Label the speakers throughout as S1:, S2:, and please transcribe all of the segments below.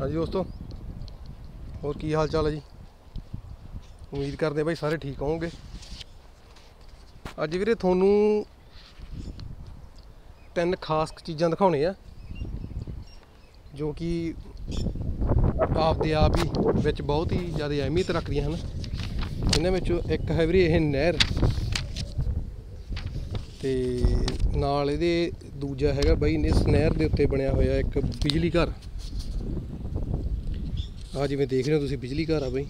S1: ਹਾਂਜੀ ਦੋਸਤੋ, ਹੋਰ ਕੀ ਹਾਲ ਚਾਲ ਹੈ ਜੀ? ਉਮੀਦ ਕਰਦੇ ਹਾਂ ਬਾਈ ਸਾਰੇ ਠੀਕ ਹੋਵੋਗੇ। ਅੱਜ ਵੀਰੇ ਤੁਹਾਨੂੰ ਤਿੰਨ ਖਾਸ ਚੀਜ਼ਾਂ ਦਿਖਾਉਣੇ ਆ, ਜੋ ਕਿ ਆਪਦੇ ਆਪ ਹੀ ਵਿੱਚ ਬਹੁਤ ਹੀ ਜ਼ਿਆਦਾ ਅਹਿਮੀਅਤ ਰੱਖਦੀਆਂ ਹਨ। ਇਹਨਾਂ ਵਿੱਚੋਂ ਇੱਕ ਹੈ ਵੀਰੇ ਇਹ ਨਹਿਰ ਤੇ ਨਾਲ ਇਹਦੇ ਦੂਜਾ ਹੈਗਾ ਬਾਈ ਇਸ ਨਹਿਰ ਦੇ ਉੱਤੇ ਬਣਿਆ ਹੋਇਆ ਇੱਕ ਬਿਜਲੀ ਘਰ। ਆ ਜਿਵੇਂ ਦੇਖ ਰਹੇ ਹੋ ਤੁਸੀਂ ਬਿਜਲੀ ਘਰ ਆ ਬਈ।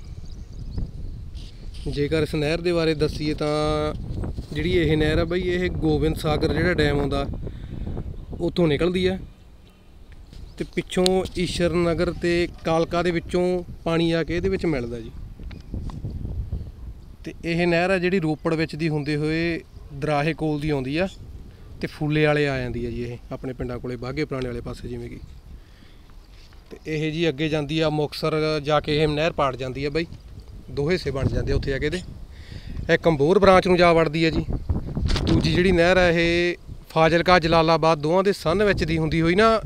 S1: ਜੇਕਰ ਇਸ ਨਹਿਰ ਦੇ ਬਾਰੇ ਦੱਸੀਏ ਤਾਂ ਜਿਹੜੀ ਇਹ ਨਹਿਰ ਆ ਬਈ, ਇਹ ਗੋਬਿੰਦ ਸਾਗਰ ਜਿਹੜਾ ਡੈਮ ਆਉਂਦਾ, ਉੱਥੋਂ ਨਿਕਲਦੀ ਆ। ਤੇ ਪਿੱਛੋਂ ਈਸ਼ਰ ਨਗਰ ਤੇ ਕਾਲਕਾ ਦੇ ਵਿੱਚੋਂ ਪਾਣੀ ਆ ਕੇ ਇਹਦੇ ਵਿੱਚ ਮਿਲਦਾ ਜੀ। ਤੇ ਇਹ ਨਹਿਰ ਆ ਜਿਹੜੀ ਰੋਪੜ ਵਿੱਚ ਦੀ ਹੁੰਦੇ ਹੋਏ ਦਰਾਹੇ ਕੋਲ ਦੀ ਆਉਂਦੀ ਆ, ਤੇ ਫੂਲੇ ਵਾਲੇ ਆ ਜਾਂਦੀ ਆ ਜੀ ਇਹ, ਆਪਣੇ ਪਿੰਡਾਂ ਕੋਲੇ ਬਾਗੇ ਪੁਰਾਣੇ ਵਾਲੇ ਪਾਸੇ ਜਿਵੇਂ ਕਿ। ਤੇ ਇਹ ਜੀ ਅੱਗੇ ਜਾਂਦੀ ਆ ਮੁਕਸਰ ਜਾ ਕੇ ਇਹ ਨਹਿਰ ਪਾੜ ਜਾਂਦੀ ਆ ਬਾਈ। ਦੋ ਹਿੱਸੇ ਬਣ ਜਾਂਦੇ ਉੱਥੇ ਆ ਕੇ ਇਹਦੇ। ਇਹ ਕੰਬੋਰ ਬ੍ਰਾਂਚ ਨੂੰ ਜਾ ਵੜਦੀ ਆ ਜੀ। ਦੂਜੀ ਜਿਹੜੀ ਨਹਿਰ ਆ ਇਹ ਫਾਜ਼ਿਲਕਾ, ਜਲਾਲਾਬਾਦ ਦੋਵਾਂ ਦੇ ਸੰਨ ਵਿੱਚ ਦੀ ਹੁੰਦੀ ਹੋਈ ਨਾ,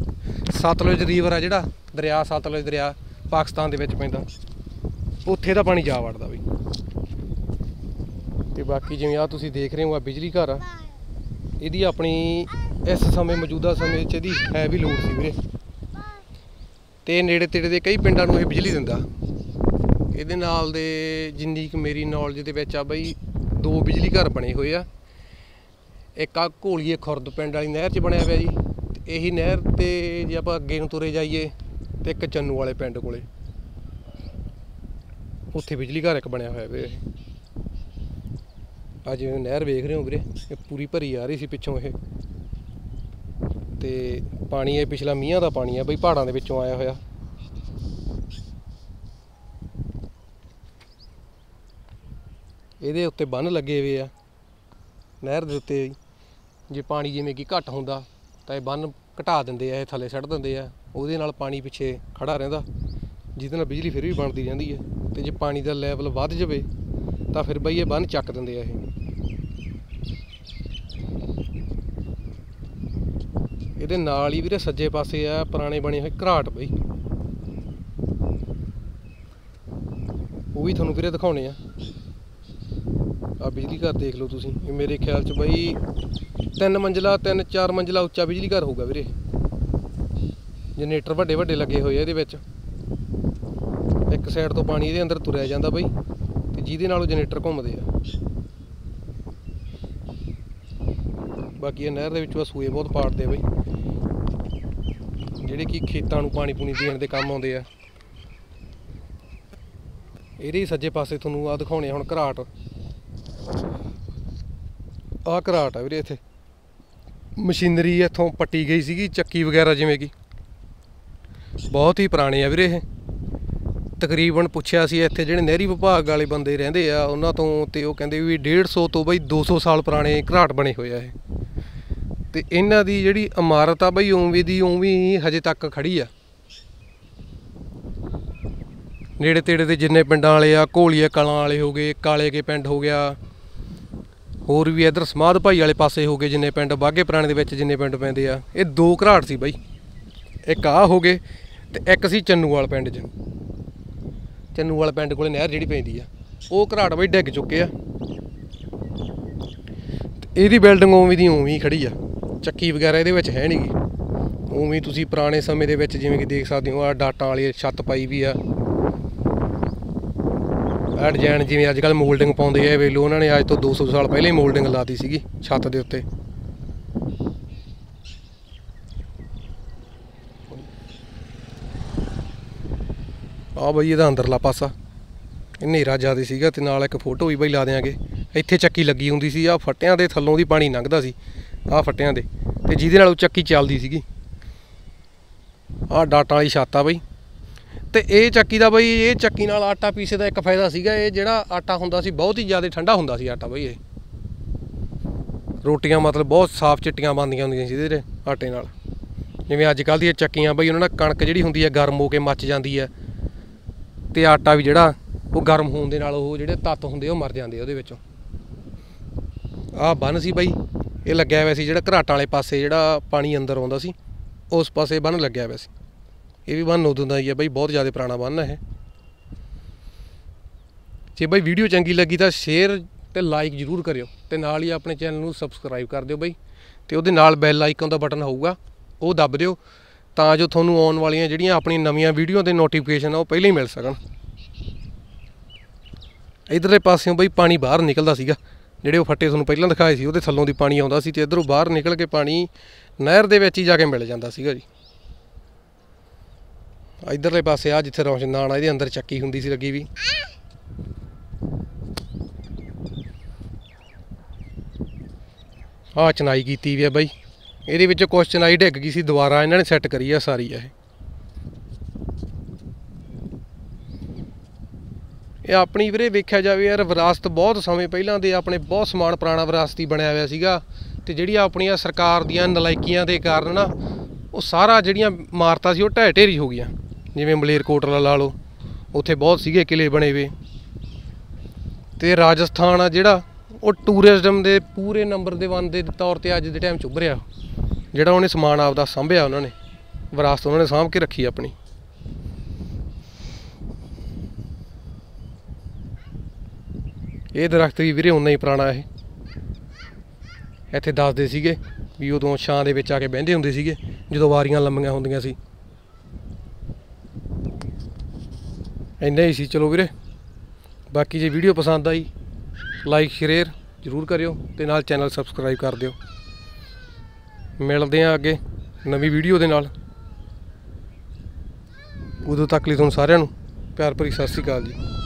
S1: ਸਤਲੁਜ ਰੀਵਰ ਆ ਜਿਹੜਾ, ਦਰਿਆ, ਸਤਲੁਜ ਦਰਿਆ, ਪਾਕਿਸਤਾਨ ਦੇ ਵਿੱਚ ਪੈਂਦਾ। ਉੱਥੇ ਦਾ ਪਾਣੀ ਜਾ ਵੜਦਾ ਬਈ। ਤੇ ਬਾਕੀ ਜਿਵੇਂ ਆ ਤੁਸੀਂ ਦੇਖ ਰਹੇ ਹੋ ਆ ਬਿਜਲੀ ਘਰ ਆ। ਇਹਦੀ ਆਪਣੀ ਇਸ ਸਮੇਂ ਮੌਜੂਦਾ ਸਮੇਂ 'ਚ ਇਹਦੀ ਹੈ ਵੀ ਲੋੜ ਸੀ ਵੀਰੇ। ਤੇ ਨੇੜੇ ਤੇੜੇ ਦੇ ਕਈ ਪਿੰਡਾਂ ਨੂੰ ਇਹ ਬਿਜਲੀ ਦਿੰਦਾ। ਇਹਦੇ ਨਾਲ ਦੇ ਜਿੰਨੀ ਕੁ ਮੇਰੀ ਨੌਲੇਜ ਦੇ ਵਿੱਚ ਆ ਬਈ, ਦੋ ਬਿਜਲੀ ਘਰ ਬਣੇ ਹੋਏ ਆ। ਇੱਕ ਆ ਘੋਲੀਏ ਖੁਰਦ ਪਿੰਡ ਵਾਲੀ ਨਹਿਰ 'ਚ ਬਣਿਆ ਹੋਇਆ ਜੀ। ਤੇ ਇਹੀ ਨਹਿਰ ਤੇ ਜੇ ਆਪਾਂ ਅੱਗੇ ਨੂੰ ਤੁਰੇ ਜਾਈਏ ਤੇ ਇੱਕ ਚੰਨੂ ਵਾਲੇ ਪਿੰਡ ਕੋਲੇ। ਉੱਥੇ ਬਿਜਲੀ ਘਰ ਇੱਕ ਬਣਿਆ ਹੋਇਆ ਵੀਰੇ ਆ ਜਿਵੇਂ ਨਹਿਰ ਵੇਖ ਰਹੇ ਹੋ ਵੀਰੇ, ਇਹ ਪੂਰੀ ਭਰੀ ਆ ਰਹੀ ਸੀ ਪਿੱਛੋਂ ਇਹ। ਤੇ ਪਾਣੀ ਇਹ ਪਿਛਲਾ ਮੀਂਹਾਂ ਦਾ ਪਾਣੀ ਆ ਬਈ, ਪਹਾੜਾਂ ਦੇ ਵਿੱਚੋਂ ਆਇਆ ਹੋਇਆ। ਇਹਦੇ ਉੱਤੇ ਬੰਨ ਲੱਗੇ ਹੋਏ ਆ, ਨਹਿਰ ਦੇ ਉੱਤੇ ਜੇ ਪਾਣੀ ਜਿਵੇਂ ਕਿ ਘੱਟ ਹੁੰਦਾ, ਤਾਂ ਇਹ ਬੰਨ ਘਟਾ ਦਿੰਦੇ ਆ, ਇਹ ਥੱਲੇ ਛੱਡ ਦਿੰਦੇ ਆ। ਉਹਦੇ ਨਾਲ ਪਾਣੀ ਪਿੱਛੇ ਖੜਾ ਰਹਿੰਦਾ, ਜਿਹਦੇ ਨਾਲ ਬਿਜਲੀ ਫਿਰ ਵੀ ਬਣਦੀ ਰਹਿੰਦੀ ਹੈ ਤੇ ਜੇ ਪਾਣੀ ਦਾ ਲੈਵਲ ਵੱਧ ਜਾਵੇ, ਤਾਂ ਫਿਰ ਬਈ ਇਹ ਬੰਨ ਚੱਕ ਦਿੰਦੇ ਆ ਇਹ। ਇਹਦੇ ਨਾਲ ਹੀ ਵੀਰੇ ਸੱਜੇ ਪਾਸੇ ਆ, ਪੁਰਾਣੇ ਬਣੇ ਹੋਏ ਘਰਾਟ ਬਈ। ਉਹ ਵੀ ਤੁਹਾਨੂੰ ਵੀਰੇ ਦਿਖਾਉਣੇ ਆ। ਆ ਬਿਜਲੀ ਘਰ ਦੇਖ ਲਓ ਤੁਸੀਂ। ਇਹ ਮੇਰੇ ਖਿਆਲ ਚ ਬਈ ਤਿੰਨ ਮੰਜ਼ਲਾ, ਤਿੰਨ, ਚਾਰ ਮੰਜ਼ਲਾ ਉੱਚਾ ਬਿਜਲੀ ਘਰ ਹੋਊਗਾ ਵੀਰੇ। ਜਨਰੇਟਰ ਵੱਡੇ ਵੱਡੇ ਲੱਗੇ ਹੋਏ ਆ ਇਹਦੇ ਵਿੱਚ। ਇੱਕ ਸਾਈਡ ਤੋਂ ਪਾਣੀ ਇਹਦੇ ਅੰਦਰ ਤੁਰਿਆ ਜਾਂਦਾ ਬਈ, ਤੇ ਜਿਹਦੇ ਨਾਲ ਉਹ ਜਨਰੇਟਰ ਘੁੰਮਦੇ ਆ। ਬਾਕੀ ਇਹ ਨਹਿਰ ਦੇ ਵਿੱਚੋਂ ਸੂਏ ਬਹੁਤ ਪਾੜਦੇ ਆ ਬਈ। ਜਿਹੜੇ ਕਿ ਖੇਤਾਂ ਨੂੰ ਪਾਣੀ ਪੂਣੀ ਦੇਣ ਦੇ ਕੰਮ ਆਉਂਦੇ ਆ। ਇਹਦੇ ਸੱਜੇ ਪਾਸੇ ਤੁਹਾਨੂੰ ਆ ਦਿਖਾਉਣੇ ਹੁਣ ਘਰਾਟ। ਆ ਘਰਾਟ ਆ ਵੀਰੇ ਇੱਥੇ। ਮਸ਼ੀਨਰੀ ਇੱਥੋਂ ਪੱਟੀ ਗਈ ਸੀਗੀ, ਚੱਕੀ ਵਗੈਰਾ ਜਿਵੇਂ ਕਿ। ਬਹੁਤ ਹੀ ਪੁਰਾਣੇ ਆ ਵੀਰੇ ਇਹ। ਤਕਰੀਬਨ ਪੁੱਛਿਆ ਸੀ ਇੱਥੇ ਜਿਹੜੇ ਨਹਿਰੀ ਵਿਭਾਗ ਵਾਲੇ ਬੰਦੇ ਰਹਿੰਦੇ ਆ, ਉਹਨਾਂ ਤੋਂ ਤੇ ਉਹ ਕਹਿੰਦੇ ਵੀ 150 ਤੋਂ ਬਈ 200 ਸਾਲ ਪੁਰਾਣੇ ਘਰਾਟ ਬਣੇ ਹੋਏ ਆ ਇਹ। ਤੇ ਇਹਨਾਂ ਦੀ ਜਿਹੜੀ ਇਮਾਰਤ ਆ ਬਈ, ਉਵੇਂ ਦੀ ਉਵੇਂ ਹੀ ਹਜੇ ਤੱਕ ਖੜੀ ਆ। ਨੇੜੇ ਤੇੜੇ ਦੇ ਜਿੰਨੇ ਪਿੰਡਾਂ ਵਾਲੇ ਆ, ਘੋਲੀਏ ਕਲਾਂ ਵਾਲੇ ਹੋ ਗਏ, ਕਾਲੇ ਕੇ ਪਿੰਡ ਹੋ ਗਿਆ, ਹੋਰ ਵੀ ਇਧਰ ਸਮਾਧ ਭਾਈ ਵਾਲੇ ਪਾਸੇ ਹੋ ਗਏ ਜਿੰਨੇ ਪਿੰਡ, ਬਾਗੇ ਪੁਰਾਣੇ ਦੇ ਵਿੱਚ ਜਿੰਨੇ ਪਿੰਡ ਪੈਂਦੇ ਆ, ਇਹ ਦੋ ਘਰਾਟ ਸੀ ਬਾਈ। ਇੱਕ ਆ ਹੋ ਗਏ ਤੇ ਇੱਕ ਸੀ ਚੰਨੂਵਾਲ ਪਿੰਡ 'ਚ। ਚੰਨੂਵਾਲ ਪਿੰਡ ਕੋਲੇ ਨਹਿਰ ਜਿਹੜੀ ਪੈਂਦੀ ਆ, ਉਹ ਘਰਾਟ ਬਾਈ ਡਿੱਗ ਚੁੱਕੇ ਆ। ਤੇ ਇਹਦੀ ਬਿਲਡਿੰਗ ਉਵੇਂ ਦੀ ਉਵੇਂ ਹੀ ਖੜੀ ਆ। ਚੱਕੀ ਵਗੈਰਾ ਇਹਦੇ ਵਿੱਚ ਹੈ ਨਹੀਂਗੀ ਉਵੇਂ ਤੁਸੀਂ ਪੁਰਾਣੇ ਸਮੇਂ ਦੇ ਵਿੱਚ ਜਿਵੇਂ ਕਿ ਦੇਖ ਸਕਦੇ ਹੋ ਆ ਡਾਟਾਂ ਵਾਲੀ ਛੱਤ ਪਾਈ ਵੀ ਆ। ਆ ਡਿਜ਼ਾਈਨ ਜਿਵੇਂ ਅੱਜ ਕੱਲ ਮੋਲਡਿੰਗ ਪਾਉਂਦੇ ਆ ਵੇਲੋ ਉਹਨਾਂ ਨੇ ਅੱਜ ਤੋਂ 200 ਸਾਲ ਪਹਿਲਾਂ ਹੀ ਮੋਲਡਿੰਗ ਲਾਤੀ ਸੀਗੀ ਛੱਤ ਦੇ ਉੱਤੇ। ਆ ਬਈ ਇਹਦਾ ਅੰਦਰਲਾ ਪਾਸਾ। ਹਨੇਰਾ ਜ਼ਿਆਦਾ ਸੀਗਾ ਤੇ ਨਾਲ ਇੱਕ ਫੋਟੋ ਵੀ ਬਈ ਲਾ ਦਿਆਂਗੇ। ਇੱਥੇ ਚੱਕੀ ਲੱਗੀ ਹੁੰਦੀ ਸੀ ਆ ਫੱਟਿਆਂ ਦੇ ਥੱਲੋਂ ਦੀ ਪਾਣੀ ਲੰਘਦਾ ਸੀ। ਆਹ ਫੱਟਿਆਂ ਦੇ ਤੇ ਜਿਹਦੇ ਨਾਲ ਉਹ ਚੱਕੀ ਚੱਲਦੀ ਸੀਗੀ। ਆਹ ਡਾਟਾ ਵਾਲੀ ਛੱਤ ਆ ਬਈ। ਤੇ ਇਹ ਚੱਕੀ ਦਾ ਬਈ, ਇਹ ਚੱਕੀ ਨਾਲ ਆਟਾ ਪੀਸੇ ਦਾ ਇੱਕ ਫਾਇਦਾ ਸੀਗਾ, ਇਹ ਜਿਹੜਾ ਆਟਾ ਹੁੰਦਾ ਸੀ, ਬਹੁਤ ਹੀ ਜ਼ਿਆਦਾ ਠੰਡਾ ਹੁੰਦਾ ਸੀ ਆਟਾ ਬਈ ਇਹ। ਰੋਟੀਆਂ ਮਤਲਬ ਬਹੁਤ ਸਾਫ਼ ਚਿੱਟੀਆਂ ਬਣਦੀਆਂ ਹੁੰਦੀਆਂ ਸੀ ਇਹਦੇ ਆਟੇ ਨਾਲ। ਜਿਵੇਂ ਅੱਜ ਕੱਲ੍ਹ ਦੀਆਂ ਚੱਕੀਆਂ ਬਈ, ਉਹਨਾਂ ਨਾਲ ਕਣਕ ਜਿਹੜੀ ਹੁੰਦੀ ਹੈ ਗਰਮ ਹੋ ਕੇ ਮੱਚ ਜਾਂਦੀ ਹੈ ਤੇ ਆਟਾ ਵੀ ਜਿਹੜਾ, ਉਹ ਗਰਮ ਹੋਣ ਦੇ ਨਾਲ ਉਹ ਜਿਹੜੇ ਤੱਤ ਹੁੰਦੇ ਉਹ ਮਰ ਜਾਂਦੇ ਉਹਦੇ ਵਿੱਚੋਂ। ਆਹ ਬੰਨ ਸੀ ਬਈ। ਇਹ ਲੱਗਿਆ ਹੋਇਆ ਸੀ ਜਿਹੜਾ ਘਰਾਟਾਂ ਵਾਲੇ ਪਾਸੇ ਜਿਹੜਾ ਪਾਣੀ ਅੰਦਰ ਆਉਂਦਾ ਸੀ, ਉਸ ਪਾਸੇ ਬੰਨ ਲੱਗਿਆ ਹੋਇਆ ਸੀ। ਇਹ ਵੀ ਬੰਨ ਉਦੋਂ ਦਾ ਹੀ ਹੈ ਬਾਈ, ਬਹੁਤ ਜ਼ਿਆਦਾ ਪੁਰਾਣਾ ਬੰਨ ਹੈ ਜੇ ਬਾਈ ਵੀਡੀਓ ਚੰਗੀ ਲੱਗੀ ਤਾਂ ਸ਼ੇਅਰ ਤੇ ਲਾਈਕ ਜਰੂਰ ਕਰਿਓ ਤੇ ਨਾਲ ਹੀ ਆਪਣੇ ਚੈਨਲ ਨੂੰ ਸਬਸਕ੍ਰਾਈਬ ਕਰ ਦਿਓ ਬਾਈ ਤੇ ਉਹਦੇ ਨਾਲ ਬੈਲ ਆਈਕਨ ਦਾ ਬਟਨ ਹੋਊਗਾ, ਉਹ ਦੱਬ ਦਿਓ ਤਾਂ ਜੋ ਤੁਹਾਨੂੰ ਆਉਣ ਵਾਲੀਆਂ ਜਿਹੜੀਆਂ ਆਪਣੀਆਂ ਨਵੀਆਂ ਵੀਡੀਓ ਦੇ ਨੋਟੀਫਿਕੇਸ਼ਨ ਆ, ਉਹ ਪਹਿਲਾਂ ਹੀ ਮਿਲ ਸਕਣ। ਇਧਰਲੇ ਪਾਸਿਓਂ ਬਈ ਪਾਣੀ ਬਾਹਰ ਨਿਕਲਦਾ ਸੀਗਾ। ਜਿਹੜੇ ਉਹ ਫੱਟੇ ਤੁਹਾਨੂੰ ਪਹਿਲਾਂ ਦਿਖਾਏ ਸੀ, ਉਹਦੇ ਥੱਲੋਂ ਦੀ ਪਾਣੀ ਆਉਂਦਾ ਸੀ ਤੇ ਇਧਰੋਂ ਬਾਹਰ ਨਿਕਲ ਕੇ ਪਾਣੀ ਨਹਿਰ ਦੇ ਵਿੱਚ ਹੀ ਜਾ ਕੇ ਮਿਲ ਜਾਂਦਾ ਸੀਗਾ ਜੀ। ਇਧਰਲੇ ਪਾਸੇ ਆ ਜਿੱਥੇ ਰੌਸ਼ਨਦਾਨ ਆ ਇਹਦੇ ਅੰਦਰ ਚੱਕੀ ਹੁੰਦੀ ਸੀ ਲੱਗੀ ਵੀ। ਆ ਚਨਾਈ ਕੀਤੀ ਵੀ ਆ ਬਾਈ। ਇਹਦੇ ਵਿੱਚ ਕੁਛ ਚਨਾਈ ਡਿੱਗ ਗਈ ਸੀ, ਦੁਬਾਰਾ ਇਹਨਾਂ ਨੇ ਸੈੱਟ ਕਰੀ ਆ ਸਾਰੀ ਇਹ। ਇਹ ਆਪਣੀ ਵੀਰੇ ਵੇਖਿਆ ਜਾਵੇ ਯਾਰ, ਵਿਰਾਸਤ ਬਹੁਤ ਸਮੇਂ ਪਹਿਲਾਂ ਦੇ ਆਪਣੇ ਬਹੁਤ ਸਮਾਨ ਪੁਰਾਣਾ ਵਿਰਾਸਤੀ ਬਣਿਆ ਹੋਇਆ ਸੀਗਾ ਤੇ ਜਿਹੜੀਆਂ ਆਪਣੀਆਂ ਸਰਕਾਰ ਦੀਆਂ ਨਲਾਇਕੀਆਂ ਦੇ ਕਾਰਨ ਨਾ, ਉਹ ਸਾਰਾ ਜਿਹੜੀਆਂ ਇਮਾਰਤਾਂ ਸੀ, ਉਹ ਢਹਿ ਢੇਰੀ ਹੋ ਗਈਆਂ। ਜਿਵੇਂ ਮਲੇਰਕੋਟਲਾ ਲਾ ਲਓ, ਉੱਥੇ ਬਹੁਤ ਸੀਗੇ ਕਿਲੇ ਬਣੇ ਵੇ ਤੇ ਰਾਜਸਥਾਨ ਆ ਜਿਹੜਾ, ਉਹ ਟੂਰਿਜ਼ਮ ਦੇ ਪੂਰੇ ਨੰਬਰ ਦੇ ਵਨ ਦੇ ਤੌਰ ਤੇ ਅੱਜ ਦੇ ਟਾਈਮ 'ਚ ਉੱਭਰਿਆ। ਜਿਹੜਾ ਉਹਨੇ ਸਮਾਨ ਆਪਦਾ ਸੰਭਿਆ ਉਹਨਾਂ ਨੇ, ਵਿਰਾਸਤ ਉਹਨਾਂ ਨੇ ਸਾਂਭ ਕੇ ਰੱਖੀ ਆਪਣੀ। ਇਹ ਦਰਖਤ ਵੀ ਵੀਰੇ ਉਨਾ ਹੀ ਪੁਰਾਣਾ ਇਹ। ਇੱਥੇ ਦੱਸਦੇ ਸੀਗੇ ਵੀ ਉਦੋਂ ਛਾਂ ਦੇ ਵਿੱਚ ਆ ਕੇ ਬਹਿੰਦੇ ਹੁੰਦੇ ਸੀਗੇ, ਜਦੋਂ ਵਾਰੀਆਂ ਲੰਮੀਆਂ ਹੁੰਦੀਆਂ ਸੀ। ਇੰਨਾ ਹੀ ਸੀ, ਚਲੋ ਵੀਰੇ। ਬਾਕੀ ਜੇ ਵੀਡੀਓ ਪਸੰਦ ਆਈ ਲਾਈਕ ਸ਼ੇਅਰ ਜ਼ਰੂਰ ਕਰਿਓ ਤੇ ਨਾਲ ਚੈਨਲ ਸਬਸਕ੍ਰਾਈਬ ਕਰ ਦਿਓ। ਮਿਲਦੇ ਆਂ ਅੱਗੇ ਨਵੀਂ ਵੀਡੀਓ ਦੇ ਨਾਲ। ਉਦੋਂ ਤੱਕ ਲਈ ਤੁਹਾਨੂੰ ਸਾਰਿਆਂ ਨੂੰ ਪਿਆਰ ਭਰੀ ਸਤਿ ਸ਼੍ਰੀ ਅਕਾਲ ਜੀ।